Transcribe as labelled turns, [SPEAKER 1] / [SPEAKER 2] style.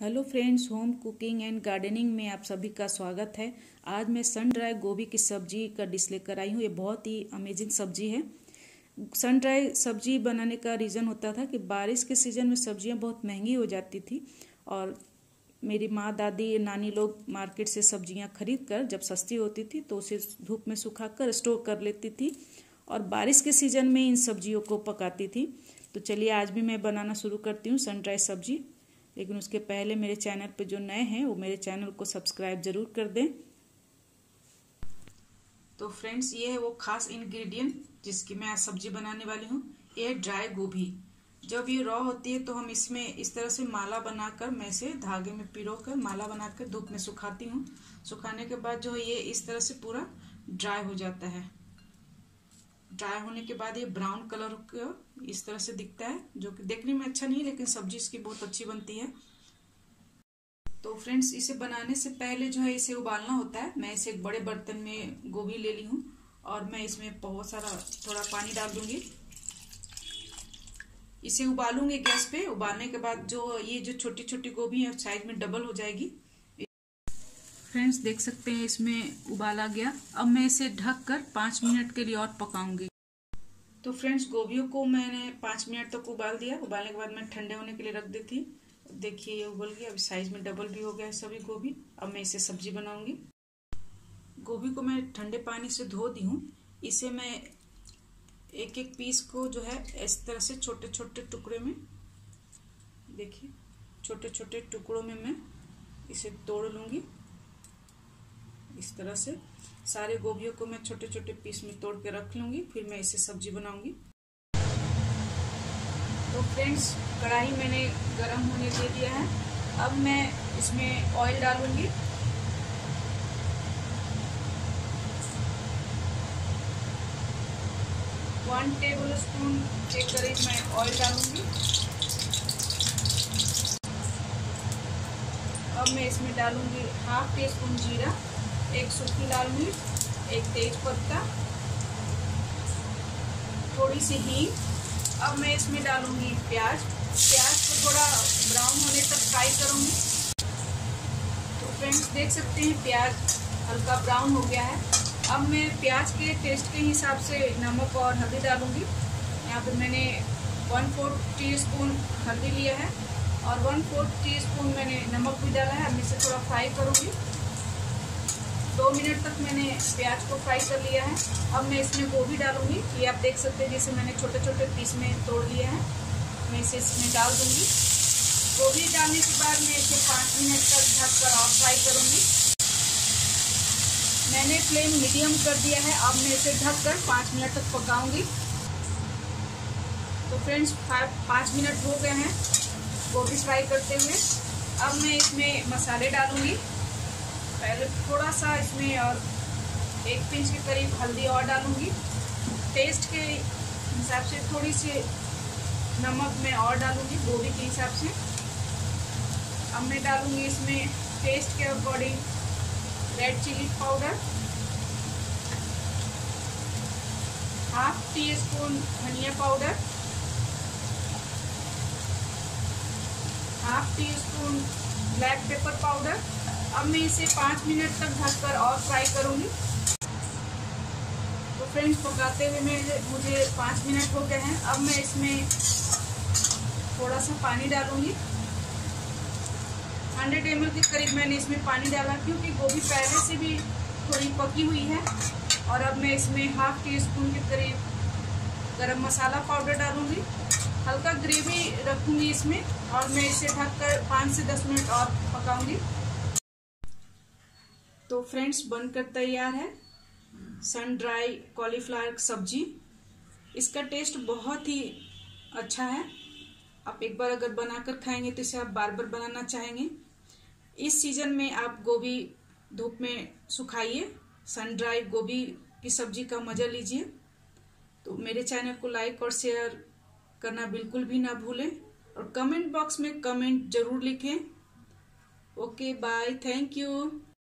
[SPEAKER 1] Hello friends, home cooking and gardening में आप सभी का स्वागत है। आज मैं सन ड्राई गोभी की सब्ज़ी का डिश लेकर आई हूँ। ये बहुत ही अमेजिंग सब्ज़ी है। सन ड्राई सब्ज़ी बनाने का रीज़न होता था कि बारिश के सीज़न में सब्ज़ियाँ बहुत महँगी हो जाती थी और मेरी माँ, दादी, नानी लोग मार्केट से सब्ज़ियाँ खरीद कर जब सस्ती होती थी तो उसे धूप में सुखा कर स्टोर कर लेती थी और बारिश के सीज़न में इन सब्जियों को पकाती थी। तो चलिए आज भी मैं बनाना शुरू करती हूँ सन ड्राई सब्ज़ी। लेकिन उसके पहले मेरे चैनल पर जो नए हैं, वो मेरे चैनल को सब्सक्राइब ज़रूर कर दें। तो फ्रेंड्स, ये है वो खास इंग्रेडिएंट जिसकी मैं आज सब्ज़ी बनाने वाली हूँ, ये ड्राई गोभी। जब ये रॉ होती है तो हम इसमें इस तरह से माला बनाकर, मैं इसे धागे में पिरो कर माला बनाकर धूप में सुखाती हूँ। सुखाने के बाद जो है, ये इस तरह से पूरा ड्राई हो जाता है। ड्राई होने के बाद ये ब्राउन कलर इस तरह से दिखता है, जो कि देखने में अच्छा नहीं, लेकिन सब्ज़ी इसकी बहुत अच्छी बनती है। तो फ्रेंड्स इसे बनाने से पहले जो है इसे उबालना होता है। मैं इसे एक बड़े बर्तन में गोभी ले ली हूँ और मैं इसमें बहुत सारा, थोड़ा पानी डाल दूँगी। इसे उबालूँगी गैस पे। उबालने के बाद जो ये जो छोटी छोटी गोभी है, साइज़ में डबल हो जाएगी। फ्रेंड्स देख सकते हैं, इसमें उबाला गया। अब मैं इसे ढक कर पाँच मिनट के लिए और पकाऊँगी। तो फ्रेंड्स गोभियों को मैंने पाँच मिनट तक उबाल दिया। उबालने के बाद मैं ठंडे होने के लिए रख दी थी देखिए, ये उबल गया। अभी साइज़ में डबल भी हो गया है सभी गोभी। अब मैं इसे सब्ज़ी बनाऊँगी। गोभी को मैं ठंडे पानी से धो दी हूँ। इसे मैं एक एक पीस को जो है, इस तरह से छोटे छोटे टुकड़े में, देखिए छोटे छोटे टुकड़ों में मैं इसे तोड़ लूँगी। इस तरह से। सारे गोभियों को मैं छोटे छोटे पीस में तोड़ के रख लूँगी, फिर मैं इसे सब्ज़ी बनाऊँगी। तो फ्रेंड्स, कढ़ाई मैंने गरम होने दे दिया है। अब मैं इसमें ऑयल डालूँगी। वन टेबल स्पून के करीब मैं ऑयल डालूँगी। अब मैं इसमें डालूँगी हाफ़ टी स्पून जीरा। एक सूखी लाल मिर्च, एक तेज पत्ता, थोड़ी सी हींग। अब मैं इसमें डालूँगी प्याज। प्याज को थोड़ा ब्राउन होने तक फ्राई करूँगी। तो फ्रेंड्स, देख सकते हैं प्याज हल्का ब्राउन हो गया है। अब मैं प्याज के टेस्ट के हिसाब से नमक और हल्दी डालूँगी। यहाँ पे मैंने वन फोर्थ टी स्पून हल्दी लिया है और वन फोर्थ टी स्पून मैंने नमक भी डाला है। अब इसे थोड़ा फ्राई करूँगी। दो मिनट तक मैंने प्याज को फ्राई कर लिया है। अब मैं इसमें गोभी डालूँगी। ये आप देख सकते हैं, जैसे मैंने छोटे छोटे पीस में तोड़ लिया है। मैं इसे इसमें डाल दूँगी। गोभी डालने के बाद मैं इसे पाँच मिनट तक ढक कर और फ्राई करूँगी। मैंने फ्लेम मीडियम कर दिया है। अब मैं इसे ढक कर पाँच मिनट तक पकाऊँगी। तो फ्रेंड्स पाँच मिनट हो गए हैं गोभी फ्राई करते हुए। अब मैं इसमें मसाले डालूँगी। पहले थोड़ा सा इसमें और एक पिंच के करीब हल्दी और डालूँगी। टेस्ट के हिसाब से थोड़ी सी नमक मैं और डालूँगी, गोभी के हिसाब से। अब मैं डालूँगी इसमें टेस्ट के according red chilli powder. Half teaspoon धनिया powder. Half teaspoon black pepper powder. अब मैं इसे पाँच मिनट तक ढक कर और फ्राई करूँगी। तो फ्रेंड्स पकाते हुए मैं मुझे पाँच मिनट हो गए हैं। अब मैं इसमें थोड़ा सा पानी डालूँगी। हंड्रेड एम के करीब मैंने इसमें पानी डाला, क्योंकि गोभी पहले से भी थोड़ी पकी हुई है। और अब मैं इसमें हाफ़ टी स्पून के करीब गरम मसाला पाउडर डालूँगी। हल्का ग्रेवी रखूँगी इसमें और मैं इसे ढककर पाँच से दस मिनट और पकाऊँगी। तो फ्रेंड्स, बनकर तैयार है सन ड्राई कॉलीफ्लावर सब्ज़ी। इसका टेस्ट बहुत ही अच्छा है। आप एक बार अगर बनाकर खाएँगे तो इसे आप बार बार बनाना चाहेंगे। इस सीज़न में आप गोभी धूप में सुखाइए। सन ड्राई गोभी की सब्ज़ी का मज़ा लीजिए। तो मेरे चैनल को लाइक और शेयर करना बिल्कुल भी ना भूलें। और कमेंट बॉक्स में कमेंट ज़रूर लिखें। Okay, bye, thank you.